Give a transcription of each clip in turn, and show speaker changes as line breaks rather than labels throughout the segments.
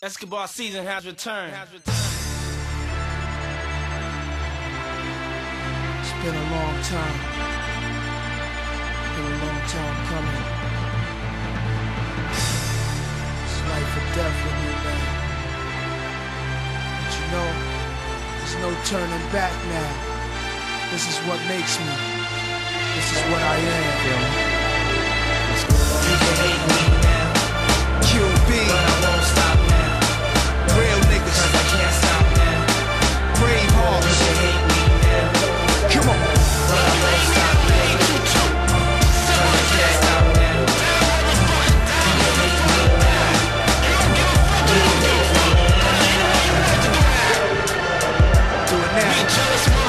Escobar season has returned.
It's been a long time. Been a long time coming. It's life or death with me, man. But you know, there's no turning back now. This is what makes me. This is what I am.
You now.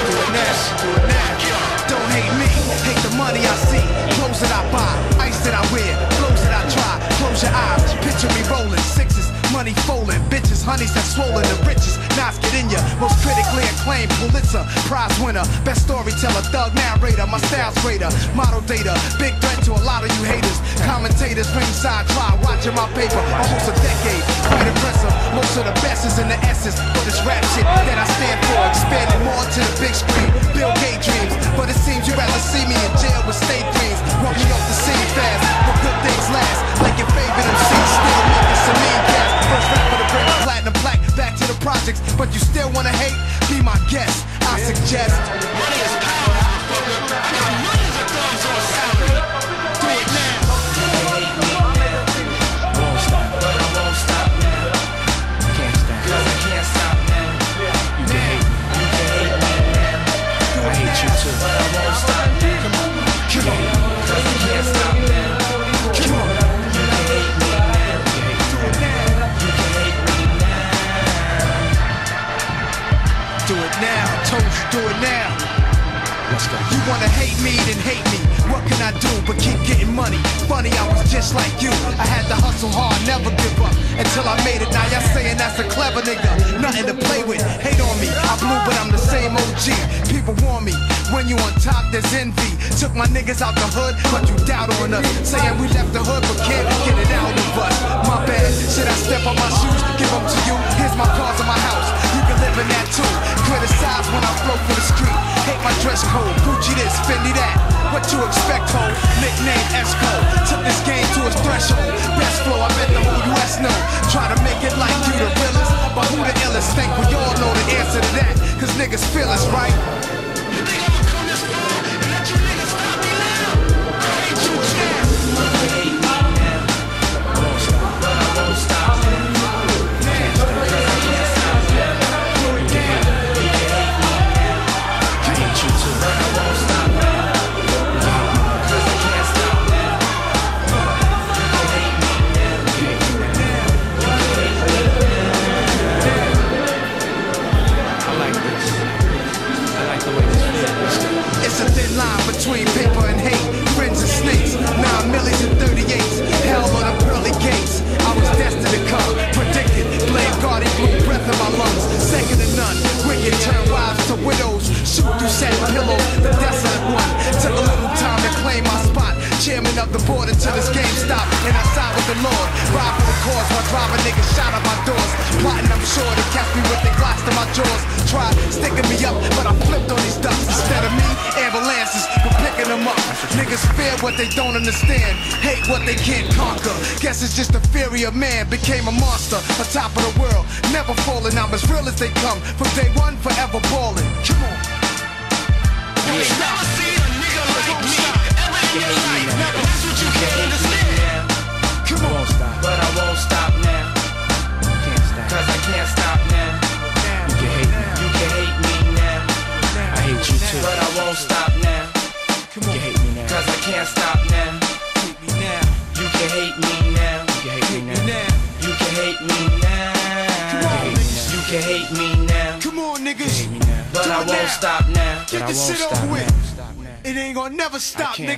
Do it now. Do it now. Don't hate me. Hate the money I see. Clothes that I buy. Ice that I wear. Clothes that I try. Close your eyes. Picture me rolling. Sixes. Money folding. Bitches. Honeys that swollen. The richest. Knives get in ya. Most critically acclaimed. Pulitzer. Prize winner. Best storyteller. Thug narrator. My style's greater. Model data. Big threat to a lot of you haters. Commentators. Ringside try. Watching my paper. Almost a decade. Quite impressive. Most of the best is in the essence. But it's rap shit that I stand for. Expanding more to the big screen. Bill Gates dreams. But it seems you'd rather see me in jail with state dreams. Walk me off the scene fast. But good things last. Like your favorite MC. Still making some mean cash. First rapper to bring a platinum black back to the projects. But you still wanna hate? Be my guest. I suggest.
Money is Do
you too.
but I won't stop now.
Come on.
Cause I can't stop now.
Come on.
You can hate me now.
Do it now.
You can hate me now.
Do it now. Told you do it now.
Let's go.
You wanna hate me, then hate me. What can I do but keep getting money? Funny, I was just like you. I had to hustle hard, never give up until I made it. Now y'all saying that's a clever nigga, nothing to play with. Hate on me, I blew, but I'm the same OG. People warn me when you on top, there's envy. Took my niggas out the hood, but you doubt on us. Saying we left the hood, but can't get it out of us. My bad, should I step on my shoes? Give them to you. Here's my cars and my house. You can live in that too. Criticize when I flow for the street. Hate my dress code. Gucci this, Fendi that. What you expect, ho? Line between catch me with their glass to my jaws. Tried sticking me up, but I flipped on these ducks. Instead of me, ambulances were picking them up. Niggas fear what they don't understand. Hate what they can't conquer. Guess it's just the fury of man became a monster. On top of the world, never falling. I'm as real as they come. From day one, forever balling.
Can hate me now.
Come on,
Hate
niggas.
me now.
But I won't
now.
stop now.
Get
I
this shit over with. It ain't gonna never stop, nigga.